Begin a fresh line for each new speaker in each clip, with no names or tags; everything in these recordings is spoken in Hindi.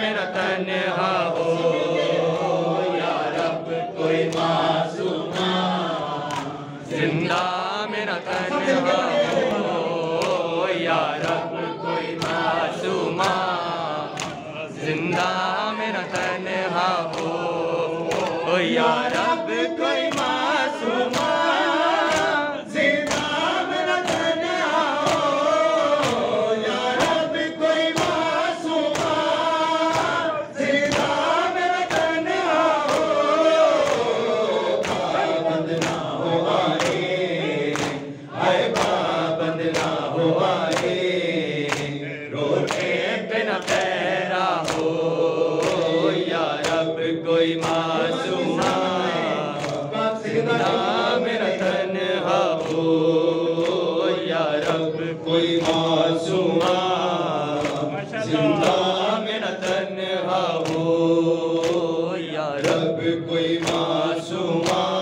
मेरा तन्हा हो। या रब, कोई मासूमा। ज़िंदा मेरा तन्हा हो। या रब, कोई मासूमा। ज़िंदा मेरा तन्हा हो। या रब कोई मासूमा ज़िंदा मेरा तन्हा हो या रब कोई मासूमा, ज़िंदा मेरा तन्हा हो या रब कोई मासूमा।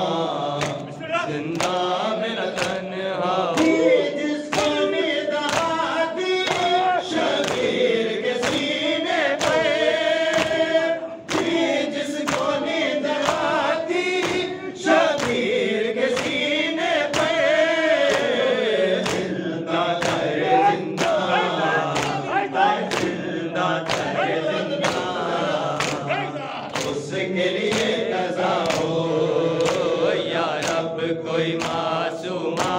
उसके लिए कजा हो या रब कोई मासूमा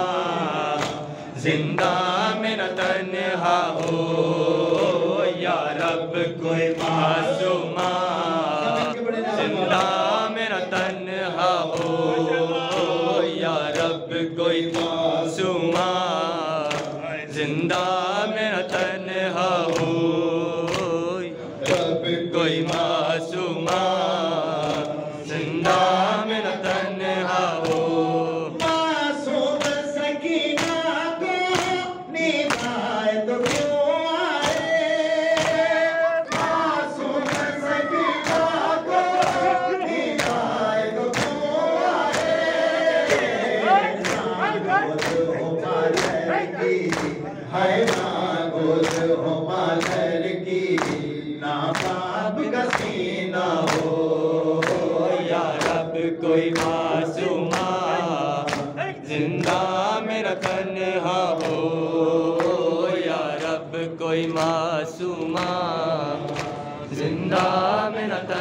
ज़िंदा मेरा तन्हा हो या रब कोई मासूमा। ज़िंदा मेरा तन्हा हो, या रब कोई मासूमा। ज़िंदा कोई मासूमा ज़िंदा मेरा तन्हा